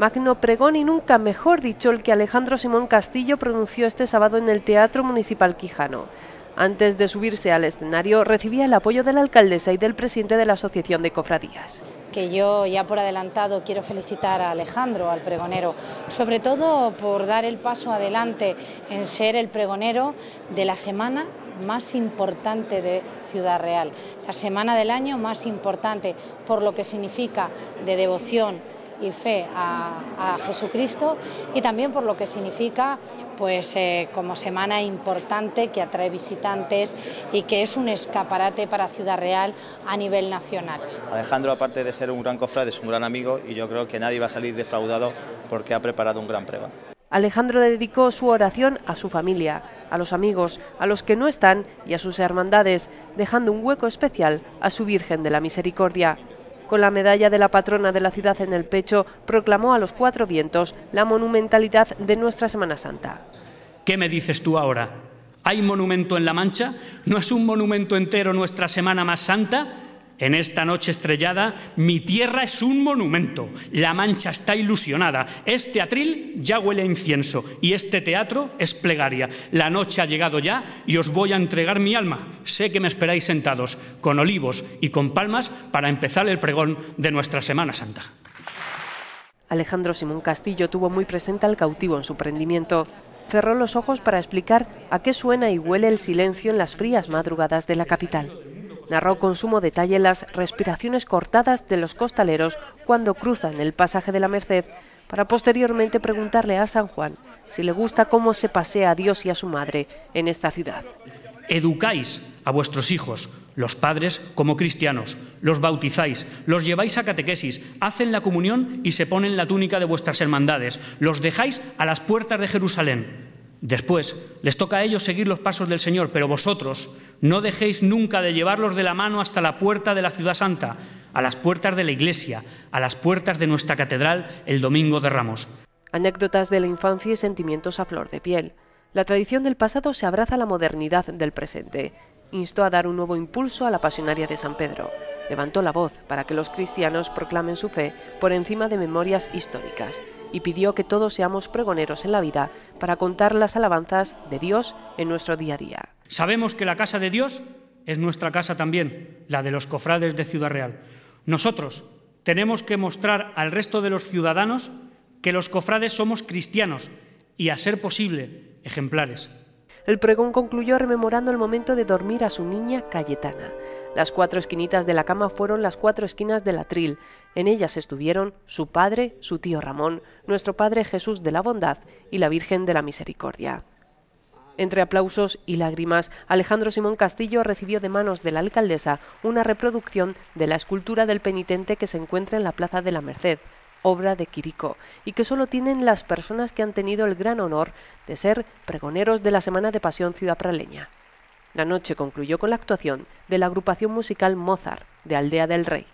Magno pregón y nunca mejor dicho el que Alejandro Simón Castillo pronunció este sábado en el Teatro Municipal Quijano. Antes de subirse al escenario, recibía el apoyo de la alcaldesa y del presidente de la Asociación de Cofradías. Que yo ya por adelantado quiero felicitar a Alejandro, al pregonero, sobre todo por dar el paso adelante en ser el pregonero de la semana más importante de Ciudad Real, la semana del año más importante por lo que significa de devoción, y fe a, Jesucristo y también por lo que significa pues eh, como semana importante que atrae visitantes y que es un escaparate para Ciudad Real a nivel nacional. Alejandro aparte de ser un gran cofrade es un gran amigo y yo creo que nadie va a salir defraudado porque ha preparado un gran pregón. Alejandro dedicó su oración a su familia, a los amigos, a los que no están y a sus hermandades, dejando un hueco especial a su Virgen de la Misericordia con la medalla de la patrona de la ciudad en el pecho, proclamó a los cuatro vientos la monumentalidad de nuestra Semana Santa. ¿Qué me dices tú ahora? ¿Hay monumento en La Mancha? ¿No es un monumento entero nuestra Semana más Santa? En esta noche estrellada, mi tierra es un monumento. La Mancha está ilusionada. Este atril ya huele a incienso y este teatro es plegaria. La noche ha llegado ya y os voy a entregar mi alma. Sé que me esperáis sentados, con olivos y con palmas, para empezar el pregón de nuestra Semana Santa. Alejandro Simón Castillo tuvo muy presente al cautivo en su prendimiento. Cerró los ojos para explicar a qué suena y huele el silencio en las frías madrugadas de la capital narró con sumo detalle las respiraciones cortadas de los costaleros cuando cruzan el pasaje de la Merced, para posteriormente preguntarle a San Juan si le gusta cómo se pasea a Dios y a su madre en esta ciudad. Educáis a vuestros hijos, los padres como cristianos, los bautizáis, los lleváis a catequesis, hacen la comunión y se ponen la túnica de vuestras hermandades, los dejáis a las puertas de Jerusalén. Después, les toca a ellos seguir los pasos del Señor, pero vosotros no dejéis nunca de llevarlos de la mano hasta la puerta de la ciudad santa, a las puertas de la iglesia, a las puertas de nuestra catedral el domingo de Ramos. Anécdotas de la infancia y sentimientos a flor de piel. La tradición del pasado se abraza a la modernidad del presente. Instó a dar un nuevo impulso a la pasionaria de San Pedro. Levantó la voz para que los cristianos proclamen su fe por encima de memorias históricas y pidió que todos seamos pregoneros en la vida para contar las alabanzas de Dios en nuestro día a día. Sabemos que la casa de Dios es nuestra casa también, la de los cofrades de Ciudad Real. Nosotros tenemos que mostrar al resto de los ciudadanos que los cofrades somos cristianos y, a ser posible, ejemplares. El pregón concluyó rememorando el momento de dormir a su niña Cayetana. Las cuatro esquinitas de la cama fueron las cuatro esquinas del atril. En ellas estuvieron su padre, su tío Ramón, nuestro Padre Jesús de la Bondad y la Virgen de la Misericordia. Entre aplausos y lágrimas, Alejandro Simón Castillo recibió de manos de la alcaldesa una reproducción de la escultura del penitente que se encuentra en la Plaza de la Merced, obra de Quirico, y que solo tienen las personas que han tenido el gran honor de ser pregoneros de la Semana de Pasión Ciudad Praleña. La noche concluyó con la actuación de la agrupación musical Mozart de Aldea del Rey.